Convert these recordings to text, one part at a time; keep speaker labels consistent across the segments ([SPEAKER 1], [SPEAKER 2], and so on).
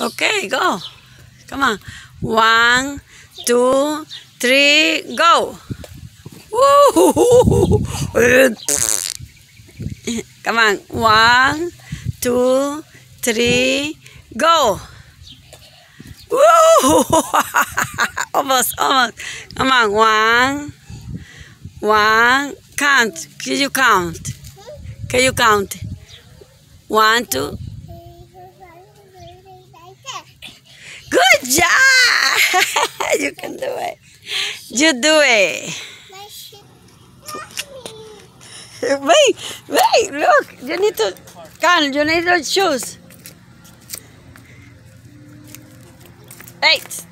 [SPEAKER 1] Okay, go. Come on. One, two, three, go. Woo! Come on. One, two, three, go. Woo! almost, almost. Come on. One, one. Count. Can you count? Can you count? One, two. Job! you can do it. You do it. Wait, wait, look. You need to, Carl, you need your shoes. Eight.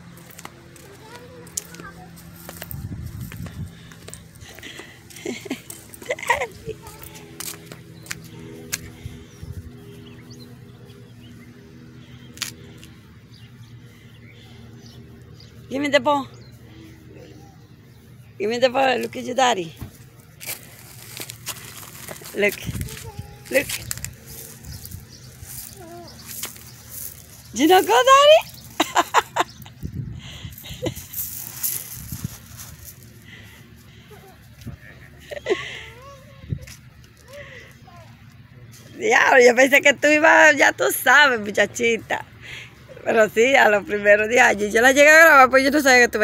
[SPEAKER 1] Give me the ball. Give me the ball. Look at your daddy. Look. Look. Did you not go, daddy? Diablo, yo pensé que tú ibas, ya tú sabes, muchachita. Pero sí, a los primeros días, yo la llegué a grabar, pues yo no sabía que tú